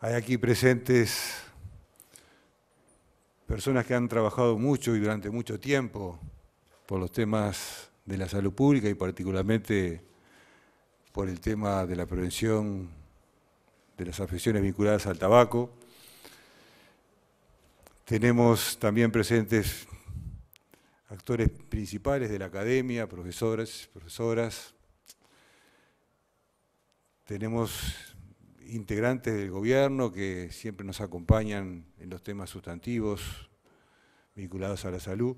Hay aquí presentes personas que han trabajado mucho y durante mucho tiempo por los temas de la salud pública y particularmente por el tema de la prevención de las afecciones vinculadas al tabaco. Tenemos también presentes actores principales de la academia, profesores, profesoras. Tenemos integrantes del gobierno que siempre nos acompañan en los temas sustantivos vinculados a la salud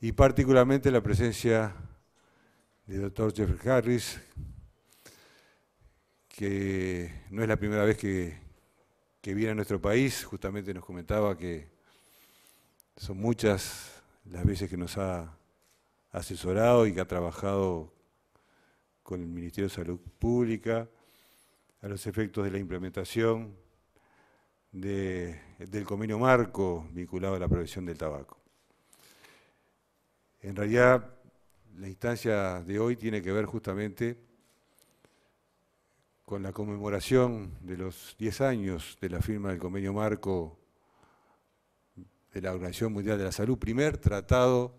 y particularmente la presencia del doctor Jeffrey Harris, que no es la primera vez que, que viene a nuestro país, justamente nos comentaba que son muchas las veces que nos ha asesorado y que ha trabajado con el Ministerio de Salud Pública a los efectos de la implementación del convenio marco vinculado a la prevención del tabaco. En realidad, la instancia de hoy tiene que ver justamente con la conmemoración de los 10 años de la firma del convenio marco de la Organización Mundial de la Salud, primer tratado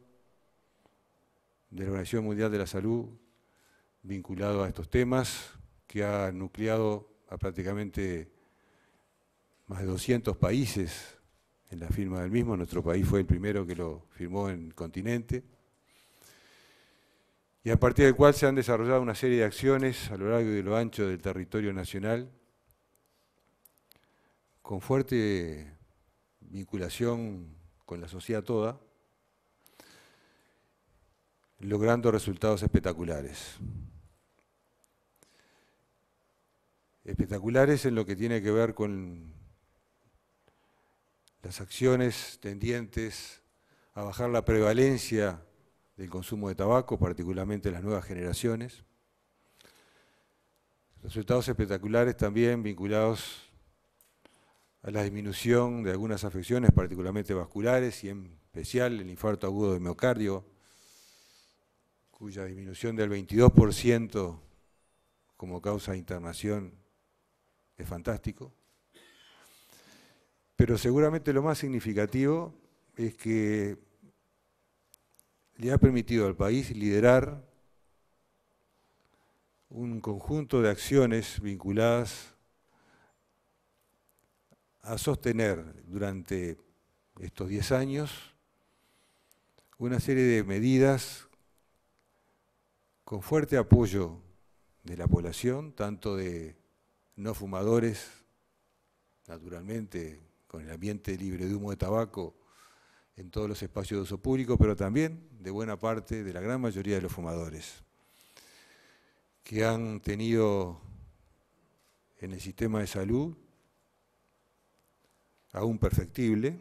de la Organización Mundial de la Salud vinculado a estos temas, que ha nucleado a prácticamente más de 200 países en la firma del mismo. Nuestro país fue el primero que lo firmó en el continente. Y a partir del cual se han desarrollado una serie de acciones a lo largo y de lo ancho del territorio nacional con fuerte vinculación con la sociedad toda, logrando resultados espectaculares. Espectaculares en lo que tiene que ver con las acciones tendientes a bajar la prevalencia del consumo de tabaco, particularmente en las nuevas generaciones. Resultados espectaculares también vinculados a la disminución de algunas afecciones, particularmente vasculares y en especial el infarto agudo de miocardio, cuya disminución del 22% como causa de internación es fantástico. Pero seguramente lo más significativo es que le ha permitido al país liderar un conjunto de acciones vinculadas a sostener durante estos 10 años una serie de medidas con fuerte apoyo de la población, tanto de no fumadores, naturalmente con el ambiente libre de humo de tabaco en todos los espacios de uso público, pero también de buena parte de la gran mayoría de los fumadores, que han tenido en el sistema de salud aún perfectible,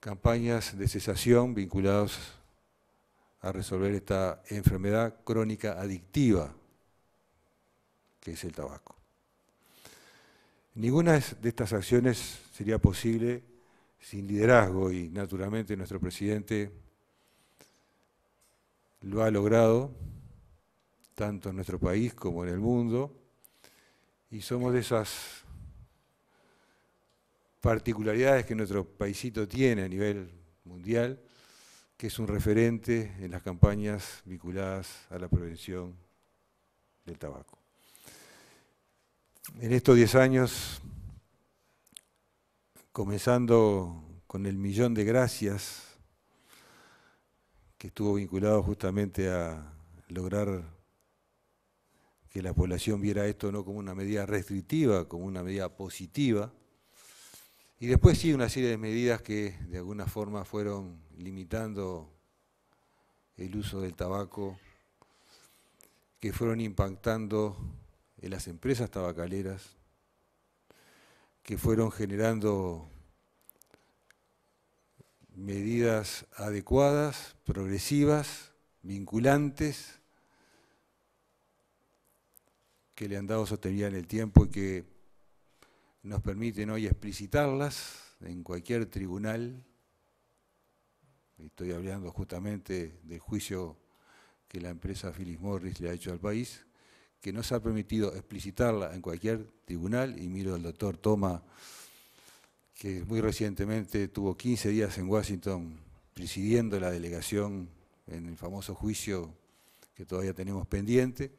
campañas de cesación vinculadas a resolver esta enfermedad crónica adictiva que es el tabaco. Ninguna de estas acciones sería posible sin liderazgo y naturalmente nuestro presidente lo ha logrado, tanto en nuestro país como en el mundo, y somos de esas particularidades que nuestro paísito tiene a nivel mundial, que es un referente en las campañas vinculadas a la prevención del tabaco. En estos 10 años, comenzando con el millón de gracias, que estuvo vinculado justamente a lograr que la población viera esto no como una medida restrictiva, como una medida positiva, y después sí una serie de medidas que de alguna forma fueron limitando el uso del tabaco, que fueron impactando en las empresas tabacaleras, que fueron generando medidas adecuadas, progresivas, vinculantes, que le han dado sostenibilidad en el tiempo y que nos permiten hoy explicitarlas en cualquier tribunal. Estoy hablando justamente del juicio que la empresa Philip Morris le ha hecho al país, que nos ha permitido explicitarla en cualquier tribunal, y miro al doctor Toma, que muy recientemente tuvo 15 días en Washington presidiendo la delegación en el famoso juicio que todavía tenemos pendiente,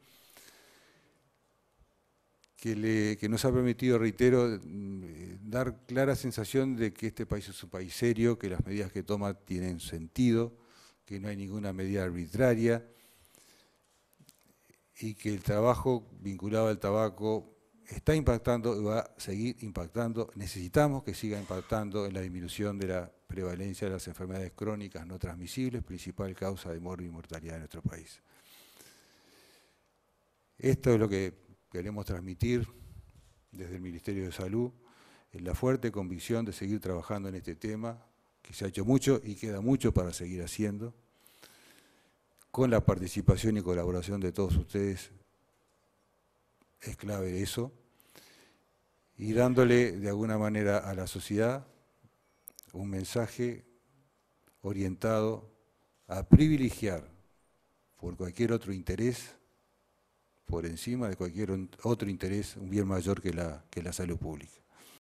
que, nos ha permitido, reitero, mm, dar clara sensación de que este país es un país serio, que las medidas que toma tienen sentido, que no hay ninguna medida arbitraria y que el trabajo vinculado al tabaco está impactando y va a seguir impactando. Necesitamos que siga impactando en la disminución de la prevalencia de las enfermedades crónicas no transmisibles, principal causa de muerte y mortalidad en nuestro país. Esto es lo que queremos transmitir desde el Ministerio de Salud, en la fuerte convicción de seguir trabajando en este tema, que se ha hecho mucho y queda mucho para seguir haciendo, con la participación y colaboración de todos ustedes, es clave eso, y dándole de alguna manera a la sociedad un mensaje orientado a privilegiar por cualquier otro interés por encima de cualquier otro interés, un bien mayor que la, que la salud pública.